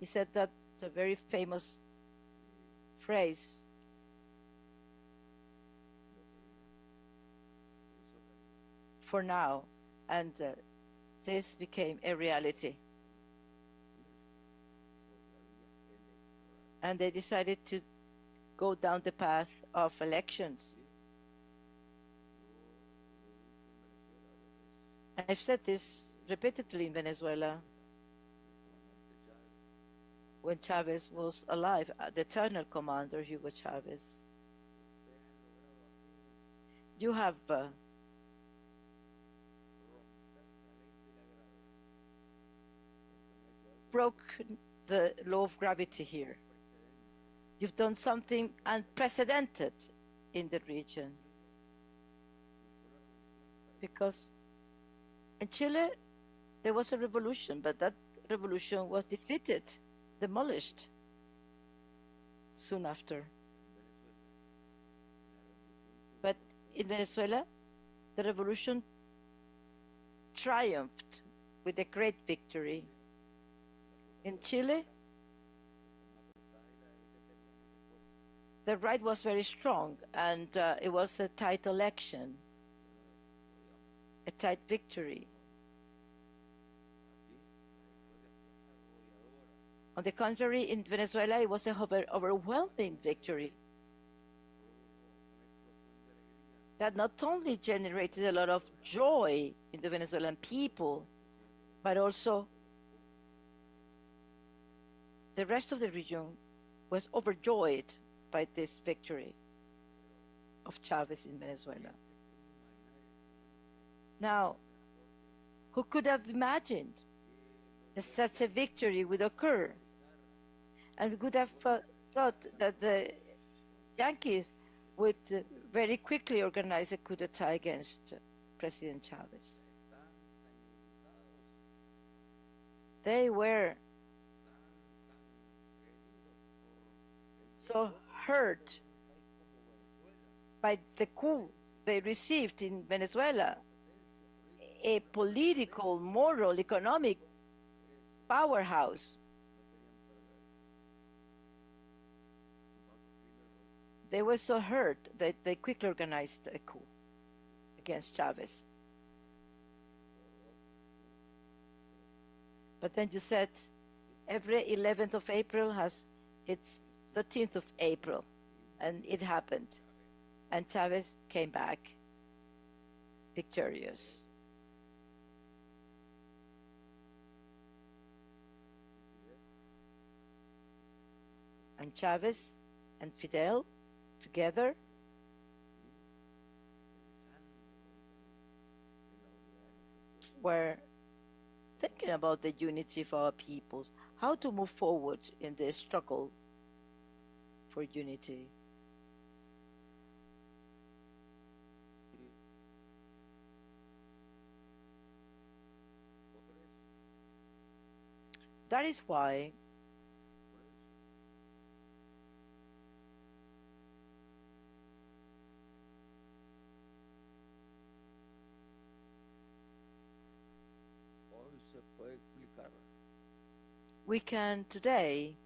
He said that a very famous phrase. For now, and uh, this became a reality. And they decided to go down the path of elections. I've said this repeatedly in Venezuela when Chavez was alive, uh, the eternal commander Hugo Chavez. You have uh, broken the law of gravity here. You've done something unprecedented in the region. Because in Chile, there was a revolution, but that revolution was defeated, demolished soon after. But in Venezuela, the revolution triumphed with a great victory. In Chile, the right was very strong, and uh, it was a tight election, a tight victory. On the contrary, in Venezuela, it was an over overwhelming victory that not only generated a lot of joy in the Venezuelan people, but also the rest of the region was overjoyed by this victory of Chavez in Venezuela. Now, who could have imagined such a victory would occur? And would have thought that the Yankees would very quickly organize a coup d'etat against President Chavez. They were so hurt by the coup they received in Venezuela, a political, moral, economic powerhouse. They were so hurt that they quickly organized a coup against Chavez. But then you said every 11th of April has its 13th of April, and it happened. And Chavez came back victorious. And Chavez and Fidel together were thinking about the unity of our peoples, how to move forward in the struggle for unity. That is why we can today